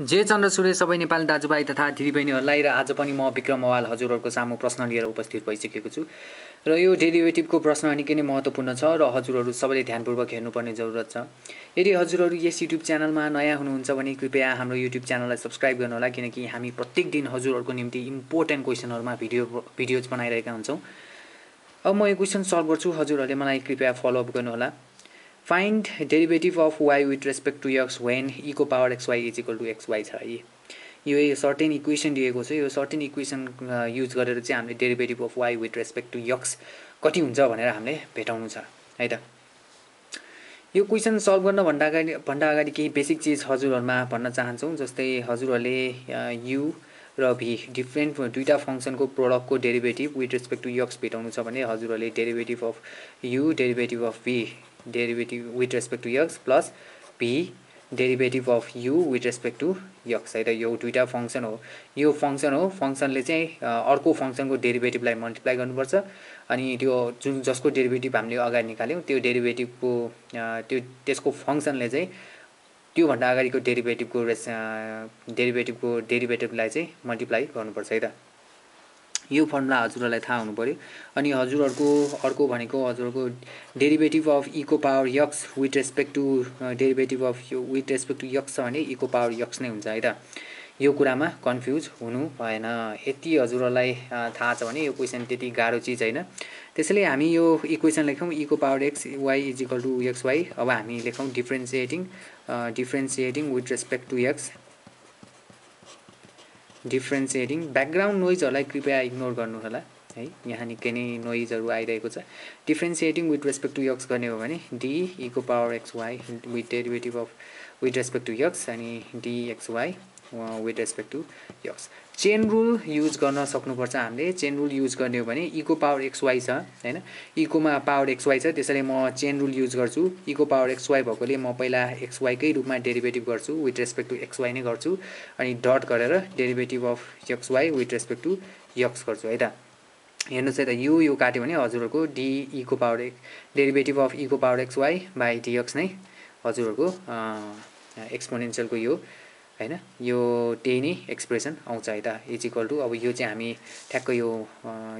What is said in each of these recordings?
जे चन्द्र सूर्य सबै नेपाली दाजुभाइ तथा दिदीबहिनीहरूलाई र आज पनि म विक्रम अवाल हजुरहरूको सामु प्रश्न लिएर उपस्थित भइसकेको छु। र यो डेरिभेटिभको प्रश्न निकै नै महत्त्वपूर्ण छ र हजुरहरू सबैले ध्यानपूर्वक हेर्नुपर्ने जरुरत छ। यदि हजुरहरू यस युट्युब च्यानलमा नयाँ हुनुहुन्छ भने कृपया हाम्रो युट्युब च्यानललाई सब्सक्राइब गर्नुहोला किनकि हामी प्रत्येक दिन हजुरहरूको निम्ति इम्पोर्टेन्ट क्वेसनहरूमा भिडियो भिडियोज बनाइरहेका हुन्छौँ। अब म यो क्वेसन सल्भ गर्छु। हजुरहरूले मलाई कृपया फलोअप गर्नुहोला। Find derivative of y with respect to x when eco power x y is equal to x y छ है। यो सर्टेन इक्वेसन दिएको छ। यो सर्टेन इक्वेसन युज गरेर चाहिँ हामीले derivative of y with respect to x कति हुन्छ भनेर हामीले भेटाउनु छ है त। यो क्वेसन सल्भ गर्नभन्दा अगाडि भन्दा अगाडि केही बेसिक चिज हजुरहरूमा भन्न चाहन्छौँ जस्तै हजुरहरूले यु र भी डिफ्रेन्ट दुईवटा फङ्सनको प्रोडक्टको derivative with respect to x भेटाउनु छ भने हजुरहरूले derivative of u derivative of v derivative with respect to x plus v derivative of u with respect to x है त यो दुइटा फङ्सन हो यो फङ्सन हो फङ्सनले चाहिँ अर्को फङ्सनको डेरिभेटिभलाई मल्टिप्लाई गर्नुपर्छ। अनि त्यो जुन जसको डेरिभेटिभ हामीले अगाडि निकाल्यौँ त्यो डेरिभेटिभको त्यो त्यसको फङ्सनले चाहिँ त्योभन्दा अगाडिको डेरिभेटिभको रेस डेरिभेटिभको डेरिभेटिभलाई चाहिँ मल्टिप्लाई गर्नुपर्छ है त? यो फर्मुला हजुरहरूलाई थाहा हुनु पऱ्यो अनि हजुरहरूको अर्को भनेको हजुरहरूको derivative of eco power x with respect to derivative of यो विथ रेस्पेक्ट टु यक्स छ भने इको पावर यक्स नै हुन्छ है त। यो कुरामा कन्फ्युज हुनु भएन। यति हजुरहरूलाई थाहा छ भने यो क्वेसन त्यति गाह्रो चिज होइन। त्यसैले हामी यो इक्वेसन लेखौँ eco power x y is equal to x y अब हामी लेखौँ differentiating differentiating with respect to x differentiating background नोइजहरूलाई कृपया इग्नोर गर्नु होला है। यहाँ निकै नै नोइजहरू आइरहेको छ। Differentiating with respect to x गर्ने हो भने D echo power x y with derivative of with respect to x अनि dx y with respect to x chain rule use गर्न सक्नुपर्छ हामीले. चेन रुल युज गर्ने हो भने इको पावर एक्स वाइ छ होइन? इकोमा पावर एक्स वाइ छ त्यसैले म चेन रुल युज गर्छु. इको पावर एक्स वाइ भएकोले म पहिला एक्स वाइकै रूपमा डेरिभेटिभ गर्छु with respect to x y नै गर्छु. अनि डट गरेर derivative of x y with respect to x गर्छु है त? हेर्नुहोस् है त यो यो काट्यो भने हजुरहरूको डी इको power x derivative of eco power x y by dx नै हजुरहरूको एक्सपोनेन्सियलको यो होइन? यो त्यही नै एक्सप्रेसन आउँछ है त इज इक्वल टु अब यो चाहिँ हामी ठ्याक्क यो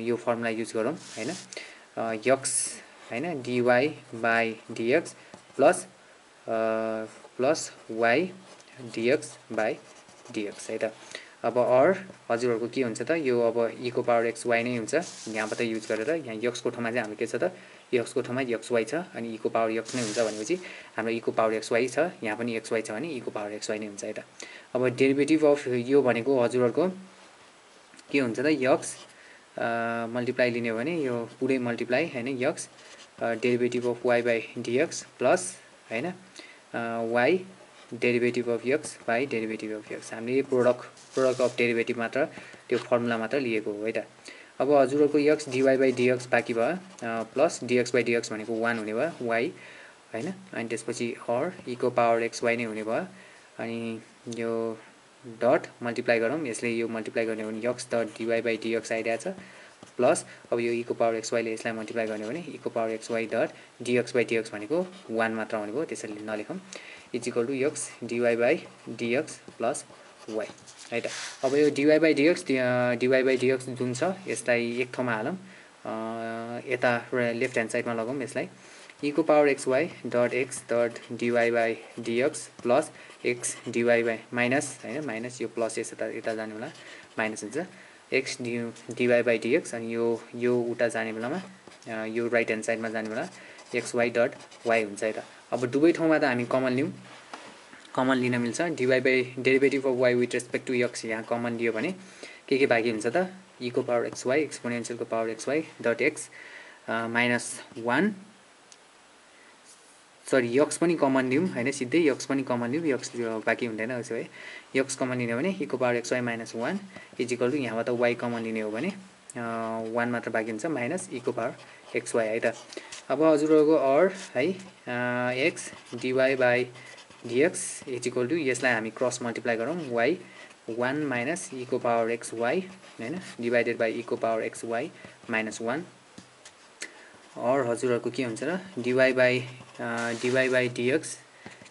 यो फर्मुला युज गरौँ होइन? यक्स होइन? Dy by dx plus plus y dx by dx है त अब अर हजुरहरूको के हुन्छ त? यो अब इको पावर एक्स वाइ नै हुन्छ। यहाँबाट युज गरेर यहाँ यक्सको ठाउँमा चाहिँ हाम्रो के छ त? यक्सको ठाउँमा यक्स छ अनि इको पावर यक्स नै हुन्छ भनेपछि हाम्रो इको पावर एक्स वाइ छ यहाँ पनि एक्स वाइ छ भने इको पावर एक्स वाइ नै हुन्छ है त। अब डेरिभेटिभ अफ यो भनेको हजुरहरूको के हुन्छ त? यक्स मल्टिप्लाई लिने हो भने यो पुरै मल्टिप्लाई होइन? X derivative of y by dx plus होइन? Y derivative of x by derivative of x हामीले प्रोडक्ट प्रोडक्ट अफ डेरिभेटिभ मात्र त्यो फर्मुला मात्र लिएको हो है त। अब हजुरहरूको यक्स डिवाई बाई डिएक्स बाँकी भयो plus d x by d x भनेको वान हुने भयो वाइ होइन? अनि त्यसपछि अर इको पावर एक्स वाइ नै हुने भयो। अनि यो डट मल्टिप्लाई गरौँ यसले यो मल्टिप्लाई गर्ने हो भने x dot dy by dx आइरहेको छ प्लस अब यो इको पावर एक्स वाइले यसलाई मल्टिप्लाई गर्ने हो भने eco power x y dot dx by dx भनेको वान मात्र आउने भयो त्यसरी नलेखौँ। Is equal to x dy by dx plus y है त अब यो dy by dx dy by dx जुन छ यसलाई एक ठाउँमा हालौँ। यता लेफ्ट ह्यान्ड साइडमा लगाउँ यसलाई। Eco power x y dot x dot dy by dx plus x dy by minus होइन? माइनस यो प्लस यस यता यता जाने बेला माइनस हुन्छ। X d dy by dx अनि यो यो उता जाने बेलामा यो राइट ह्यान्ड साइडमा जाने बेला एक्स वाइ डट वाइ हुन्छ है त अब दुवै ठाउँमा त हामी कमन लिउँ कमन लिन मिल्छ। Dy by derivative of y with respect to x यहाँ कमन लियो भने के के बाँकी हुन्छ त? इको power x y एक्सपोनेन्सियलको power x y dot x minus one sorry x पनि कमन लिउँ होइन? सिधै यक्स पनि कमन लिउँ यक्स बाँकी हुँदैन उसो भए। यक्स कमन लिने हो भने eco power x y minus one is equal to यहाँबाट वाइ कमन लिने हो भने वान मात्र बाँकी हुन्छ माइनस इको पावर एक्स वाइ है त? अब हजुरहरूको अर है x dy by dx is equal to यसलाई हामी क्रस मल्टिप्लाई गरौँ वाइ वान माइनस इको पावर एक्स वाइ होइन? Divided by eco power x y minus one or हजुरहरूको के हुन्छ र? Dy by dy by dx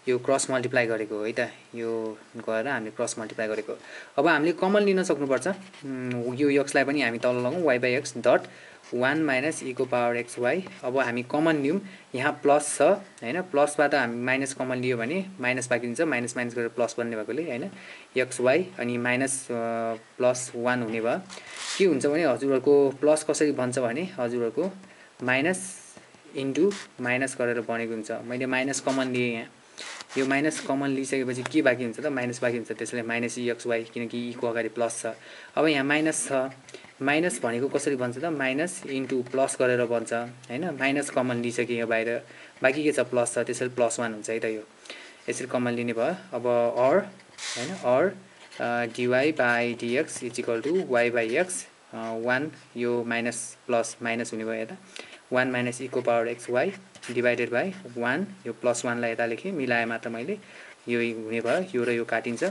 यो क्रस मल्टिप्लाई गरेको हो त? यो गएर हामीले क्रस मल्टिप्लाई गरेको अब हामीले कमन लिन सक्नुपर्छ। यो यक्सलाई पनि हामी तल लगाउँ y by x dot one minus eco power x why अब हामी कमन लियौँ। यहाँ प्लस छ होइन? प्लसबाट हामी माइनस कमन लियो भने माइनस बाँकी माइनस माइनस गरेर प्लस बन्ने भएकोले होइन? एक्स वाइ अनि माइनस प्लस वान हुने भयो। के हुन्छ भने हजुरहरूको प्लस कसरी बन्छ भने हजुरहरूको माइनस इन्टु माइनस गरेर बनेको हुन्छ। मैले माइनस कमन लिएँ यहाँ। यो माइनस कमन लिइसकेपछि के बाँकी हुन्छ त? माइनस बाँकी हुन्छ त्यसले माइनस इएक्स वाइ किनकि इको अगाडि प्लस छ। अब यहाँ माइनस छ। माइनस भनेको कसरी बन्छ त? माइनस इन्टु प्लस गरेर बन्छ होइन? माइनस कमन लिइसकेँ यो बाहिर। बाँकी के छ? प्लस छ। त्यसरी प्लस वान हुन्छ है त यो। यसरी कमन लिने भयो। अब अर होइन? Or dy by dx is equal to y by x one यो माइनस प्लस माइनस हुने भयो यता one minus eco power x y divided by one यो प्लस वानलाई यता लेखेँ। मिलाएँ मात्र मैले। यो हुने भयो। यो र यो काटिन्छ।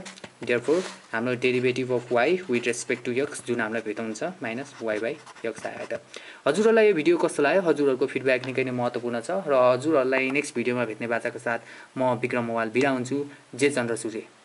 फोर हाम्रो derivative of y with respect to x जुन हामीलाई भेटाउँछ माइनस वाइ बाई यक्स आयो त हजुरहरूलाई यो भिडियो कस्तो लाग्यो? हजुरहरूको फिडब्याक निकै नै महत्त्वपूर्ण छ। र हजुरहरूलाई नेक्स्ट भिडियोमा भेट्ने बाचाको साथ म विक्रम मोबाइल बिरा हुन्छु। जे चन्द्र सूर्य।